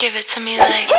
Give it to me like.